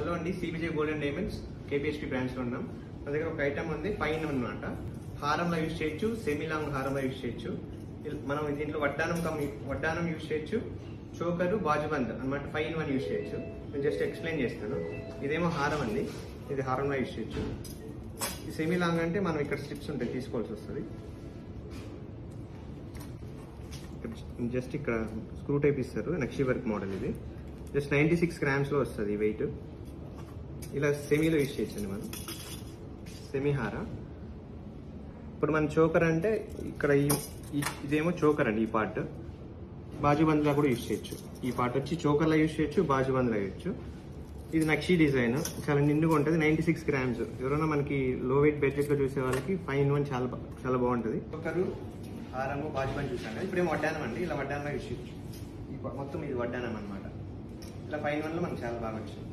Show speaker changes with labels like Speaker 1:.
Speaker 1: Hello అండి CBJ golden diamonds కేపీహెచ్పి బ్రాంచ్లో ఉన్నాం. మా దగ్గర ఒక ఐటమ్ ఉంది పైన అనమాట హారంలో యూజ్ చేయొచ్చు సెమీ లాంగ్ హారంలో యూజ్ చేయొచ్చు. మనం దీంట్లో వడ్డానం కమ్ వడ్డానం యూజ్ చేయొచ్చు. చోకరు బాజుబంద్ అనమాట ఫైన్ వన్ యూజ్ చేయొచ్చు. నేను జస్ట్ ఎక్స్ప్లెయిన్ చేస్తాను. ఇదేమో హారం అండి ఇది హారంలో యూజ్ చేయొచ్చు. ఈ సెమీ లాంగ్ అంటే మనం ఇక్కడ స్ట్రిప్స్ ఉంటాయి తీసుకోవాల్సి వస్తుంది. జస్ట్ ఇక్కడ స్క్రూ టైప్ ఇస్తారు నక్షి వర్క్ మోడల్ ఇది. జస్ట్ నైంటీ సిక్స్ గ్రామ్స్లో వస్తుంది వెయిట్ ఇలా సెమీలో యూజ్ చేయొచ్చండి మనం. సెమీ హార ఇప్పుడు మన చోకర్ అంటే ఇక్కడ ఈ ఇదేమో చోకర్ అండి ఈ పార్ట్. బాజుబంద్లా కూడా యూజ్ చేయొచ్చు. ఈ పార్ట్ వచ్చి చోకర్లో యూజ్ చేయొచ్చు బాజుబంద్లా ఇవ్వచ్చు ఇది నక్షి డిజైన్. చాలా నిండుగా ఉంటుంది. Ninety six grams. ఎవరైనా మనకి లో వెయిట్ బడ్జెట్లో చూసే వాళ్ళకి ఫైన్ వన్ చాలా చాలా బాగుంటుంది. ఒకరు హారము బాజుబంద్ చూసాను కదా. ఇప్పుడేమో వడ్డానం అండి. ఇలా వడ్డానంలో యూజ్ చేయొచ్చు. మొత్తం ఇది వడ్డానం అనమాట ఇలా ఫైన్ వన్లో మనకు చాలా బాగా వచ్చింది.